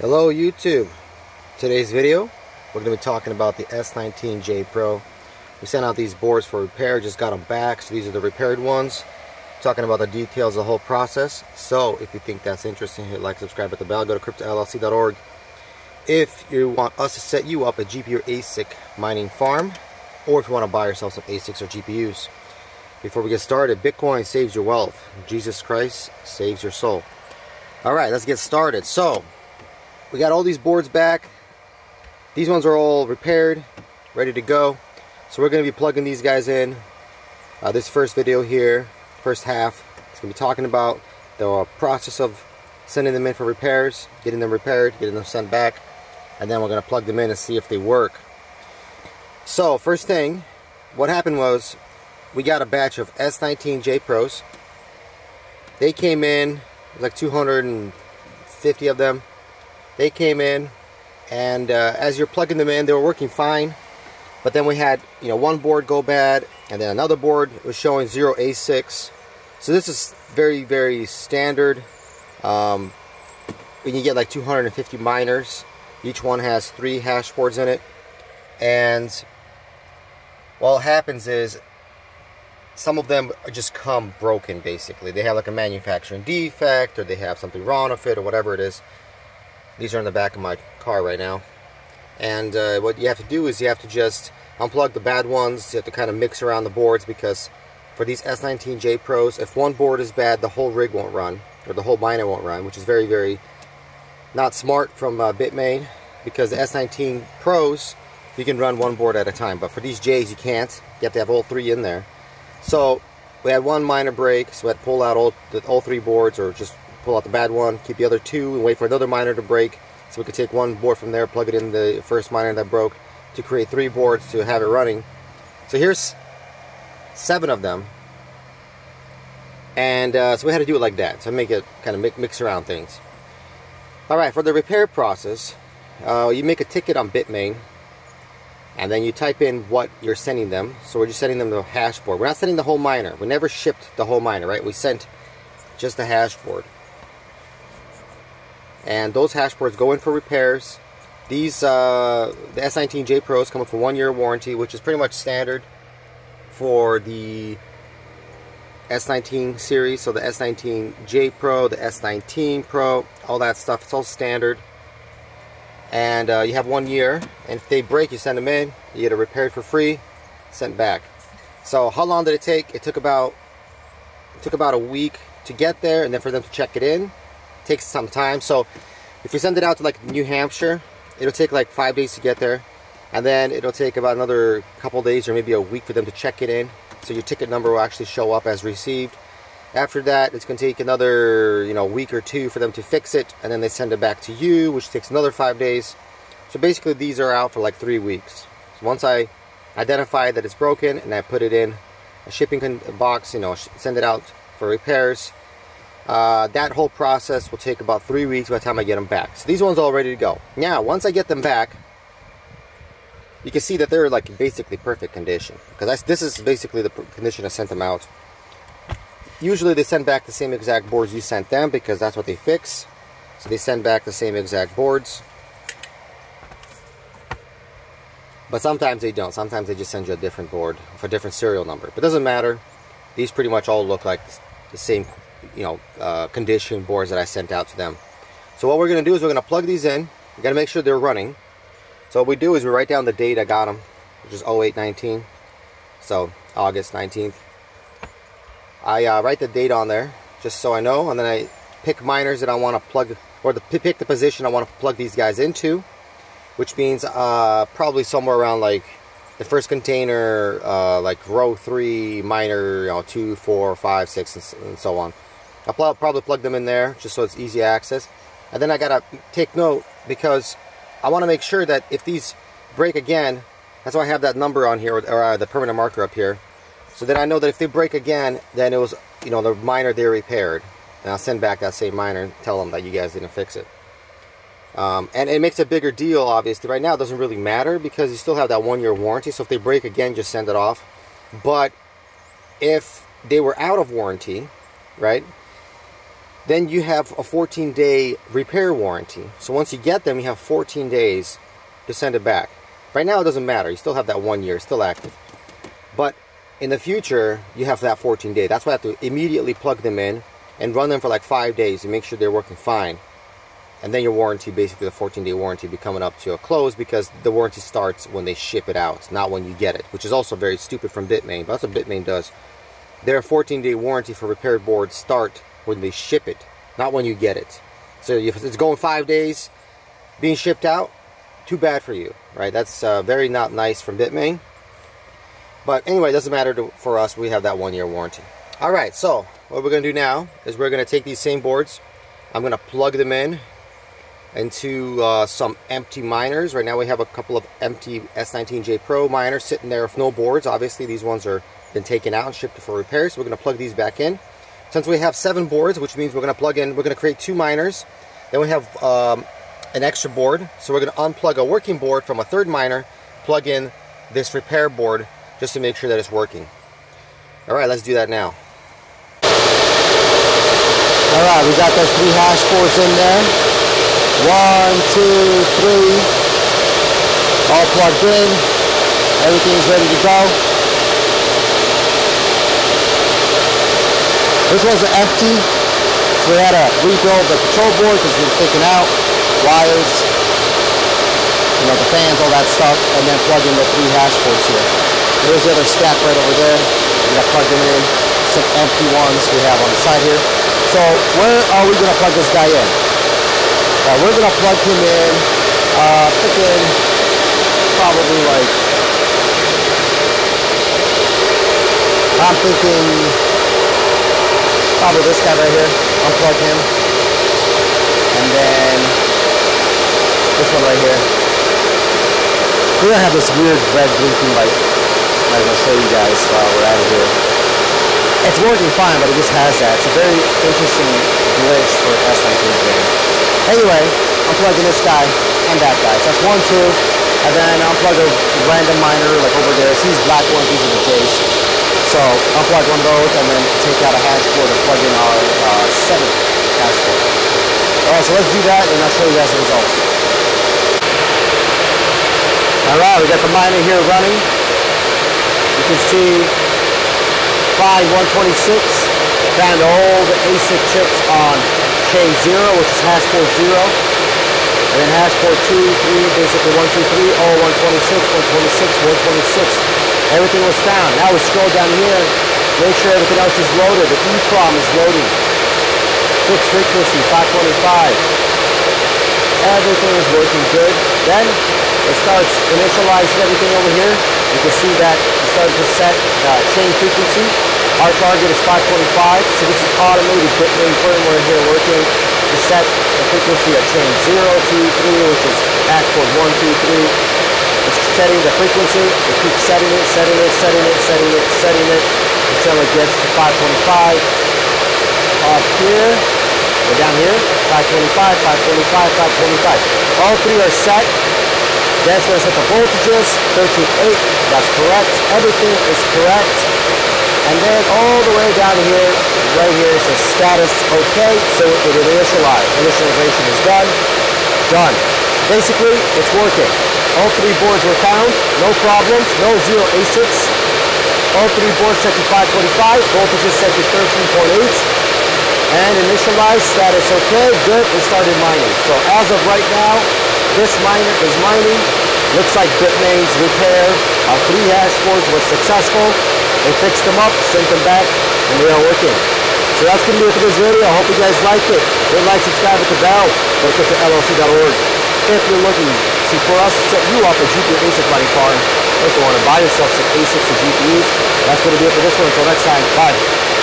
Hello YouTube. Today's video, we're going to be talking about the S19J Pro. We sent out these boards for repair, just got them back, so these are the repaired ones. Talking about the details of the whole process. So if you think that's interesting, hit like, subscribe, hit the bell, go to cryptollc.org. If you want us to set you up a GPU ASIC mining farm, or if you want to buy yourself some ASICs or GPUs. Before we get started, Bitcoin saves your wealth. Jesus Christ saves your soul. Alright, let's get started. So, we got all these boards back. These ones are all repaired, ready to go. So we're going to be plugging these guys in. Uh, this first video here, first half, it's going to be talking about the process of sending them in for repairs, getting them repaired, getting them sent back, and then we're going to plug them in and see if they work. So, first thing, what happened was we got a batch of S19J Pros. They came in, like 250 of them. They came in, and uh, as you're plugging them in, they were working fine. But then we had, you know, one board go bad, and then another board was showing 0 ASICs. So this is very, very standard. Um, when you get like 250 miners, each one has three hash boards in it. And what happens is some of them just come broken basically. They have like a manufacturing defect or they have something wrong with it or whatever it is. These are in the back of my car right now. And uh, what you have to do is you have to just unplug the bad ones. You have to kind of mix around the boards because for these S19J Pros, if one board is bad, the whole rig won't run or the whole miner won't run, which is very, very not smart from uh, Bitmain because the S19 Pros, you can run one board at a time. But for these J's, you can't. You have to have all three in there. So we had one miner break, so we had to pull out all, the, all three boards or just pull out the bad one, keep the other two, and wait for another miner to break. So we could take one board from there, plug it in the first miner that broke to create three boards to have it running. So here's seven of them. And uh, so we had to do it like that. So make it kind of mix around things. Alright, for the repair process, uh, you make a ticket on Bitmain and then you type in what you're sending them. So we're just sending them the hash board. We're not sending the whole miner. We never shipped the whole miner, right? We sent just the hash board. And those hash boards go in for repairs. These, uh, the S19J Pros come with a one year warranty, which is pretty much standard for the S19 series. So the S19J Pro, the S19 Pro, all that stuff, it's all standard and uh, you have one year and if they break you send them in you get it repaired for free sent back so how long did it take it took about it took about a week to get there and then for them to check it in takes some time. So if you send it out to like New Hampshire it'll take like five days to get there. And then it'll take about another couple days or maybe a week for them to check it in. So your ticket number will actually show up as received. After that, it's going to take another, you know, week or two for them to fix it, and then they send it back to you, which takes another five days. So basically, these are out for like three weeks. So once I identify that it's broken and I put it in a shipping box, you know, send it out for repairs, uh, that whole process will take about three weeks by the time I get them back. So these ones are all ready to go. Now, once I get them back, you can see that they're like basically perfect condition because this is basically the condition I sent them out. Usually they send back the same exact boards you sent them because that's what they fix. So they send back the same exact boards. But sometimes they don't. Sometimes they just send you a different board for a different serial number. But it doesn't matter. These pretty much all look like the same, you know, uh, condition boards that I sent out to them. So what we're going to do is we're going to plug these in. We got to make sure they're running. So what we do is we write down the date I got them, which is 0819. So August 19th. I uh, write the date on there just so I know and then I pick miners that I want to plug or the, pick the position I want to plug these guys into which means uh, probably somewhere around like the first container uh, like row 3 miner, you know 2 4 5 6 and, and so on I'll probably plug them in there just so it's easy access and then I gotta take note because I want to make sure that if these break again that's why I have that number on here or uh, the permanent marker up here so then I know that if they break again, then it was, you know, the miner they repaired. And I'll send back that same miner and tell them that you guys didn't fix it. Um, and it makes a bigger deal, obviously. Right now, it doesn't really matter because you still have that one-year warranty. So if they break again, just send it off. But if they were out of warranty, right, then you have a 14 day repair warranty. So once you get them, you have 14 days to send it back. Right now, it doesn't matter. You still have that one year, still active. But in the future, you have that 14 day. That's why I have to immediately plug them in and run them for like five days to make sure they're working fine. And then your warranty, basically the 14 day warranty, be coming up to a close because the warranty starts when they ship it out, not when you get it, which is also very stupid from Bitmain. But that's what Bitmain does. Their 14 day warranty for repaired boards start when they ship it, not when you get it. So if it's going five days, being shipped out, too bad for you, right? That's uh, very not nice from Bitmain. But anyway, it doesn't matter to, for us. We have that one year warranty. All right, so what we're going to do now is we're going to take these same boards. I'm going to plug them in into uh, some empty miners. Right now we have a couple of empty S19J Pro miners sitting there with no boards. Obviously these ones are been taken out and shipped for repairs. So we're going to plug these back in. Since we have seven boards, which means we're going to plug in, we're going to create two miners. Then we have um, an extra board. So we're going to unplug a working board from a third miner, plug in this repair board just to make sure that it's working. All right, let's do that now. All right, we got those three hash boards in there. One, two, three. All plugged in. Everything's ready to go. This wasn't empty, so we had to rebuild the control board because it was taken out. Wires, you know, the fans, all that stuff, and then plug in the three hash boards here. There's the other stack right over there. We got plugged them in. Some empty ones we have on the side here. So where are we going to plug this guy in? Uh, we're going to plug him in, uh, probably like, I'm thinking probably this guy right here. Unplug him. And then this one right here. We're to have this weird red blinking light. I'm to show you guys while we're out of here. It's working fine, but it just has that. It's a very interesting glitch for S19 game. Anyway, I'm plugging this guy and that guy. So that's one, two, and then I'll plug a random miner like over there. So these black one, these are the J's. So I'll one of those and then take out a hash board and plug in our uh, seventh hash board. Alright, so let's do that and I'll show you guys the results. Alright, we got the miner here running. You can see 5126 found all the ASIC chips on K0, which is hash board 0. And then hash board 2, 3, basically 1, 2, 3, all 126, 126, 126. Everything was found. Now we scroll down here, make sure everything else is loaded. The EEPROM is loading. Fixed frequency, 525. Everything is working good. Then it starts initializing everything over here. You can see that it started to set uh, chain frequency. Our target is 525, so this is automated Bitmain firmware here working to set the frequency of chain 0, 2, 3, which is hash board 1, 2, 3. It's setting the frequency. It keeps setting it, setting it, setting it, setting it, setting it until it gets to 525. Up here, go down here, 525, 525, 525. All three are set. That's going to set the voltages, 13.8, that's correct. Everything is correct. And then all the way down here, right here, it says status okay, so it will initialize. Initialization is done. Done. Basically, it's working. All three boards were found, no problems, no zero ASICs. All three boards set to 525, voltages set to 13.8 and initialize status okay good and started mining so as of right now this miner is mining. Looks like Bitmain's repair of three hash boards was successful. They fixed them up, sent them back, and they are working. So that's going to be it for this video. I hope you guys like it. Hit like, subscribe, hit the bell. Go to LLC.org. If you're looking to, for us to set you up a GPU ASIC mining card, if you want to buy yourself some ASICs or GPUs, that's going to be it for this one. Until next time, bye.